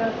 Gracias.